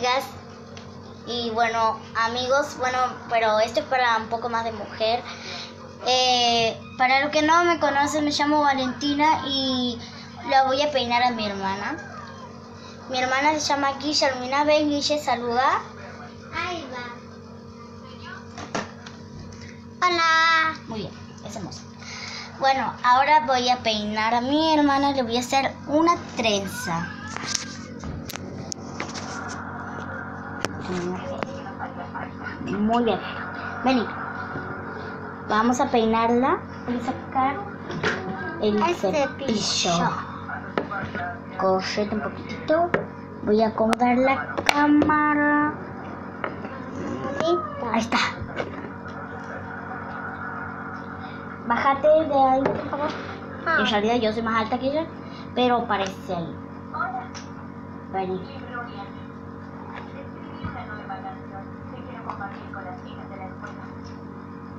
amigas y bueno, amigos, bueno, pero esto es para un poco más de mujer. Eh, para los que no me conocen, me llamo Valentina y la voy a peinar a mi hermana. Mi hermana se llama Guilla Lumina. Ven, Guille, saluda. Ahí va. Hola. Muy bien, es hermosa. Bueno, ahora voy a peinar a mi hermana. Le voy a hacer una trenza. Muy bien. Vení. Vamos a peinarla. Voy a sacar el El cepillo. cepillo. Correte un poquitito. Voy a acomodar la cámara. Ahí está. Bájate de ahí, por favor. Ah. En realidad yo soy más alta que ella, pero parece ahí. Vení.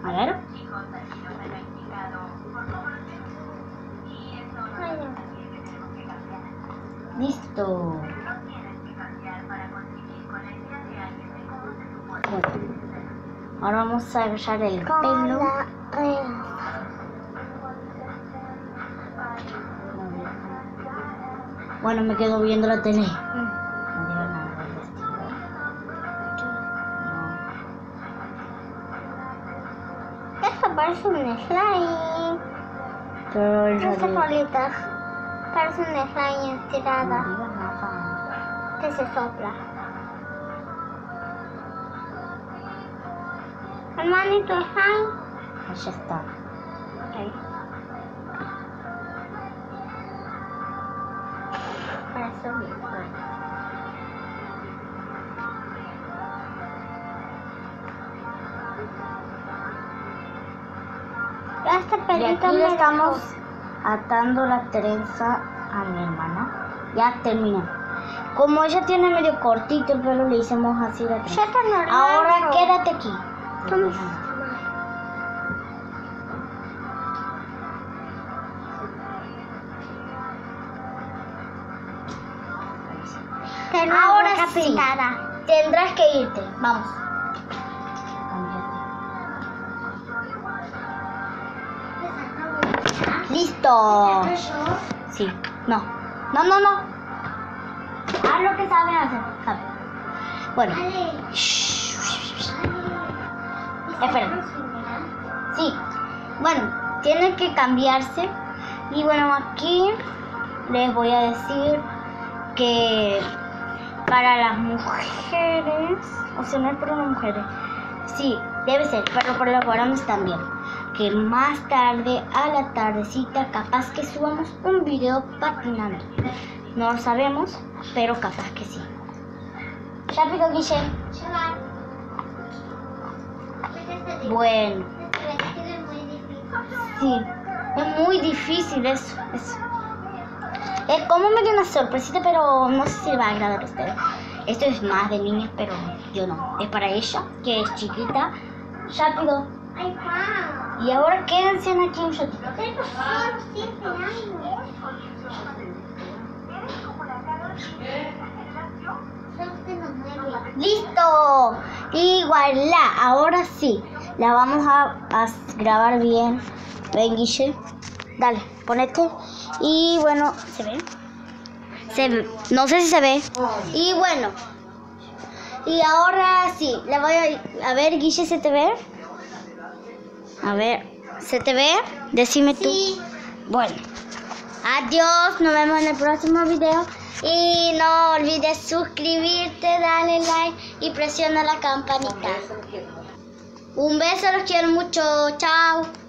A ver. Ay, no. Listo. Bueno. Ahora vamos a agarrar el Con pelo. la. Bueno, me quedo viendo la tele. Slime No estirada digas nada. que se sopla. Hermanito slime. Ahí ya está. Ahí. Parece un este Y aquí le estamos atando la trenza a mi hermana. Ya terminó. Como ella tiene medio cortito el pelo, le hicimos así la trenza. Ahora quédate aquí. Ahora sí. Tendrás que irte. Vamos. Listo. Sí. No. No, no, no. Haz lo que sabes hacer. Sabe. Bueno. Espera. Sí. Bueno, tiene que cambiarse. Y bueno, aquí les voy a decir que para las mujeres, o sea, no es para las mujeres, sí, debe ser, pero para los varones también. Que más tarde, a la tardecita, capaz que subamos un video patinando. No lo sabemos, pero capaz que sí. Rápido, Guille. Bueno, sí, es muy difícil eso. eso. Es como medio una sorpresita, pero no sé si va a agradar a ustedes. Esto es más de niñas, pero yo no. Es para ella, que es chiquita. Rápido. Y ahora quédense aquí un ratito. ¡Listo! La, ahora sí. La vamos a, grabar bien. Ven, Guille. Dale, ponete. Y bueno, ¿se ve? Se. No sé si se ve. Y bueno. Y ahora sí, le voy a... A ver, Guille, ¿se te ve? A ver, ¿se te ve? Decime tú. Sí. Bueno, adiós, nos vemos en el próximo video. Y no olvides suscribirte, darle like y presiona la campanita. Un beso, los quiero mucho. Chao.